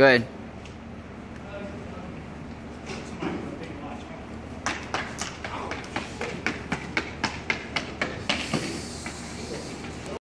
Good.